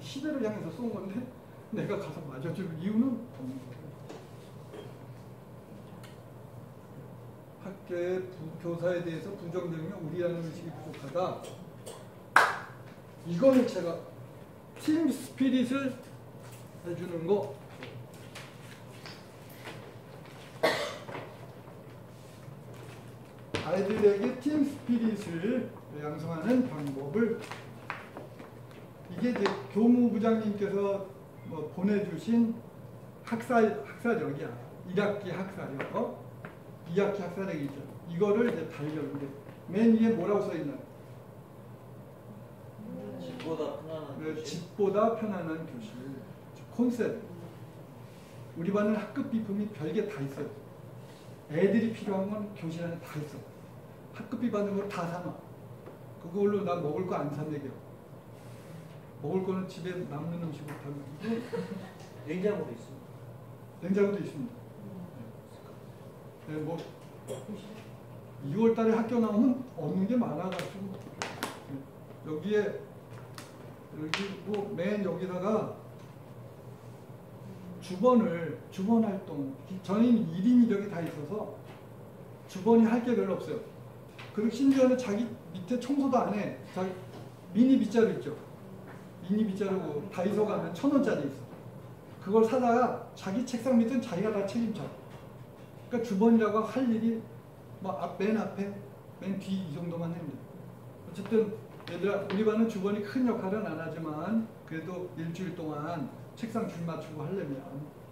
시대를 향해서 쏜 건데 내가 가서 맞아줄 이유는 없는 거예요. 학교의 부- 교사에 대해서 부정적이면 우리라는 의식이 부족하다. 이거는 제가 팀 스피릿을 해주는 거. 아이들에게 팀 스피릿을 양성하는 방법을 이게 이제 교무부장님께서 뭐 보내주신 학살 학사력이야. 1학기 학사력, 2학기 학사력이죠. 이거를 이제 달려는데 맨 위에 뭐라고 써 있나요? 집보다 편안한 그 교실. 집보다 편안한 교실 콘셉트 우리 반은 학급 비품이 별게 다 있어요 애들이 필요한 건 교실 안에 다 있어 학급 비 받는 걸 다 사놔 그걸로 나 먹을 거 안 사내겨 먹을 거는 집에 남는 음식으로 다 먹고 냉장고도 있습니다. 냉장고도 있습니다 네, 뭐 2월 달에 학교 나오면 없는 게 많아가지고 네, 여기에 여기 뭐맨 여기다가 주번을 주번 활동 저희는 1인 이력이 다 있어서 주번이 할 게 별로 없어요. 그리고 심지어는 자기 밑에 청소도 안 해. 자기 미니 빗자루 있죠. 미니 빗자루 다이소 가면 천 원짜리 있어. 그걸 사다가 자기 책상 밑은 자기가 다 책임져. 그러니까 주번이라고 할 일이 뭐맨 앞에 맨 뒤 이 정도만 돼. 어쨌든 얘들아 우리 반은 주번이 큰 역할은 안 하지만 그래도 일주일 동안 책상 줄 맞추고 하려면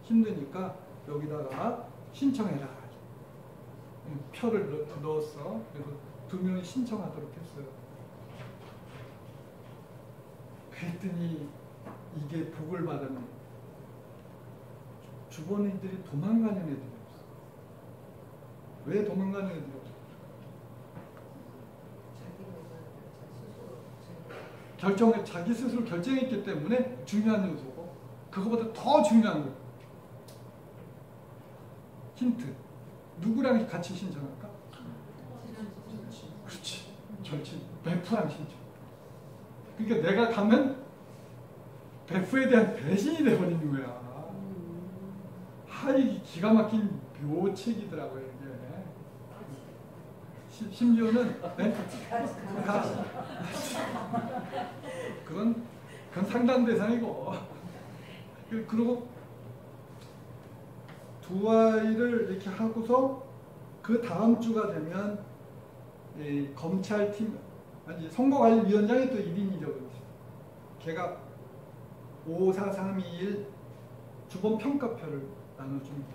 힘드니까 여기다가 신청해라. 음, 표를 넣- 넣었어. 그래서 두 명이 신청하도록 했어요. 그랬더니 이게 복을 받았네. 주번 애들이 도망가는 애들이 없어. 왜 도망가는 애들이 없어? 결정을 자기 스스로 결정했기 때문에 중요한 요소고 그거보다 더 중요한 거 힌트 누구랑 같이 신청할까? 그렇지 절친 베프랑 신청 그러니까 내가 가면 베프에 대한 배신이 돼버리는 거야. 하이 기가 막힌 묘책이더라고요 이게. 시- 심지어는 네? 가- 그건 그건 상담 대상이고. 그- 그리고 두 아이를 이렇게 하고서 그 다음 주가 되면 이 검찰팀 아니 선거관리위원장이 또 1인 1역을 있어요. 걔가 54321 주범 평가표를 나눠줍니다.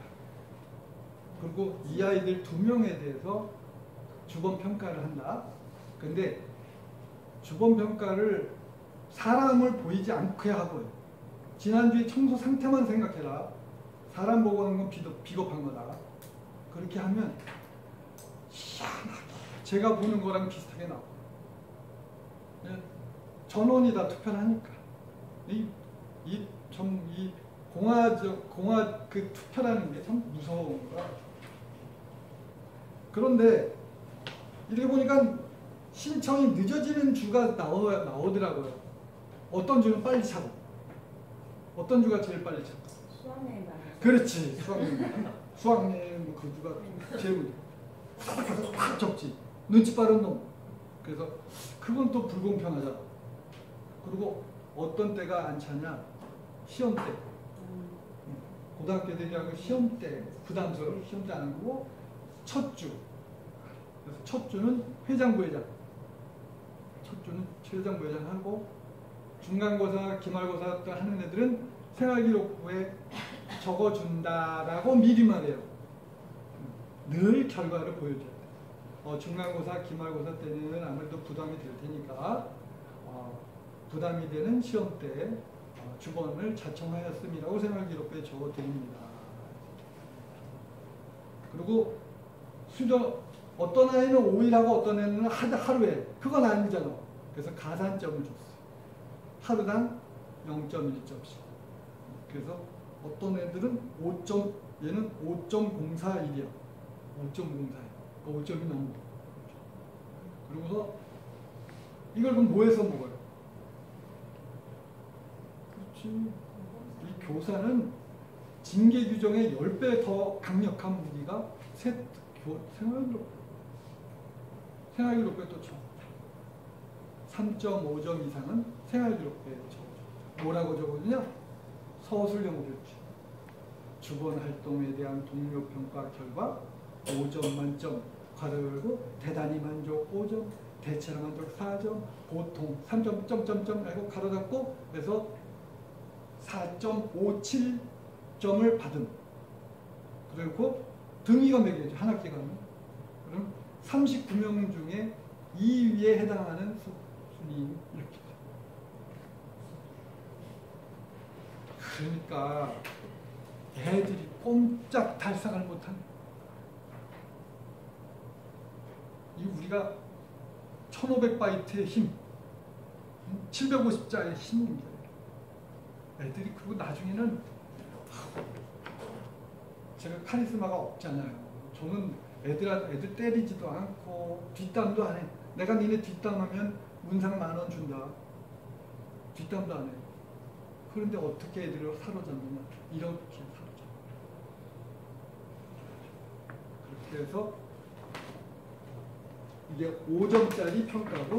그리고 이 아이들 두 명에 대해서 주범 평가를 한다. 근데 주범 평가를 사람을 보이지 않게 하고요. 지난주에 청소 상태만 생각해라. 사람 보고 하는 건 비겁, 비겁한 거다. 그렇게 하면 희한하게 제가 보는 거랑 비슷하게 나와. 예, 전원이 다 투표를 하니까. 이, 이, 좀, 이 공화적, 공화 그 투표라는 게 참 무서운 거야. 그런데 이렇게 보니까 신청이 늦어지는 주가 나오, 나오더라고요. 어떤 주는 빨리 차고, 어떤 주가 제일 빨리 차고. 수학여행 그렇지, 수학여행. 수학여행 뭐 그 주가 제일 팍 적지. 눈치 빠른 놈. 그래서 그건 또 불공평하잖아. 그리고 어떤 때가 안 차냐? 시험 때. 고등학교 애들이라고 시험 때 부담스러워 시험 때안 하고 첫 주. 그래서 첫 주는 회장 부회장. 첫 주는 회장 부회장 하고 중간고사, 기말고사 때 하는 애들은 생활기록부에 적어준다라고 미리 말해요. 늘 결과를 보여줘야 돼. 어, 중간고사, 기말고사 때는 아무래도 부담이 될 테니까 어, 부담이 되는 시험 때 어, 주번을 자청하였음이라고 생활기록부에 적어드립니다. 그리고 수저 어떤 아이는 5일하고 어떤 애는 하- 하루에 그건 아니잖아. 그래서 가산점을 줬어요. 하루당 0.1점씩. 그래서 어떤 애들은 5점, 얘는 5.04일이야. 5.04일. 그 5점이 넘는 거. 그리고서 이걸 그럼 뭐 해서 먹어요? 그렇지. 이 교사는 징계 규정의 10배 더 강력한 무기가 생활기록. 생활기록부에 또 쳐. 3.5점 이상은 생활기록부에 쳐. 뭐라고 적어주냐? 서술형으로 지 주번 활동에 대한 동료 평가 결과 5점 만점 괄호 열고 대단히 만족 5점 대체로 만족 4점 보통 3점 점점점 알고 가로 닫고 그래서 4.57점을 받은. 그리고 등위가 매겨져 한 학기가는 그럼 39명 중에 2위에 해당하는 수- 순위 이렇게. 돼. 그러니까 애들이 꼼짝 달싹을 못한 이 우리가 1500바이트의 힘 750자의 힘입니다. 애들이 그리고 나중에는 제가 카리스마가 없잖아요. 저는 애들, 애들 때리지도 않고 뒷담도 안 해. 내가 니네 뒷담하면 문상 만 원 준다. 뒷담도 안 해. 그런데 어떻게 애들을 사로잡느냐? 이렇게 사로잡 그렇게 해서 이게 5점짜리 평가고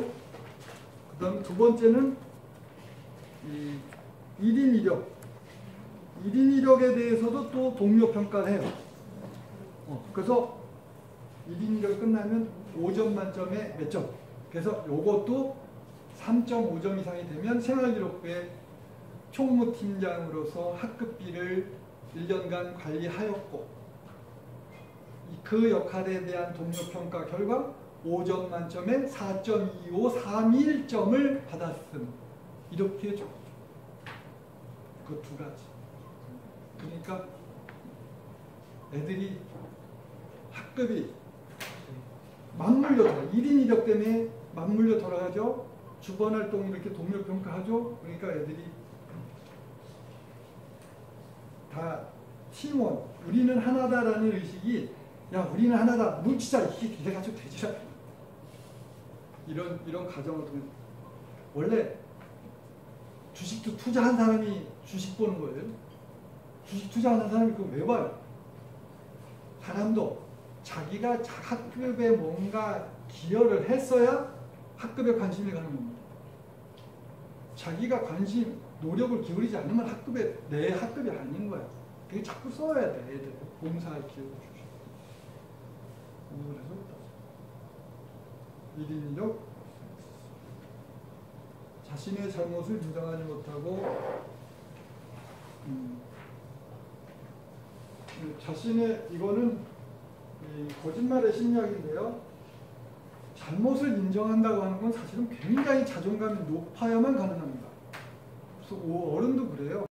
그 다음 두 번째는 이 1인 이력 1인 이력에 대해서도 또 동료 평가를 해요 어, 그래서 1인 이력 끝나면 5점 만점에 몇 점? 그래서 요것도 3.5점 이상이 되면 생활기록부에 총무팀장으로서 학급비를 1년간 관리하였고 이- 그 역할에 대한 동료평가 결과 5점 만점에 4.25, 31점을 받았음. 이렇게 줘. 그 두 가지. 그러니까 애들이 학급이 맞물려 돌아 1인 이력 때문에 맞물려 돌아가죠. 주번 활동 이렇게 동료 평가하죠. 그러니까 애들이 다 팀원, 우리는 하나다라는 의식이 야 우리는 하나다 뭉치자 이게 이래가지고 되지 않아. 이런 이런 가정을 통해 원래 주식도 투자한 사람이 주식 보는 거예요. 주식 투자하는 사람이 그거 왜 봐요? 사람도 자기가 자- 학급에 뭔가 기여를 했어야 학급에 관심이 가는 겁니다. 자기가 관심, 노력을 기울이지 않으면 학급에 내 학급이 아닌 거야. 그게 자꾸 써야 돼, 애들. 봉사할 기회를 주시. 그래서 1인 1력 자신의 잘못을 인정하지 못하고 음, 음, 자신의 이거는 이 거짓말의 심리학인데요. 잘못을 인정한다고 하는 건 사실은 굉장히 자존감이 높아야만 가능합니다. 그래서 오- 어른도 그래요.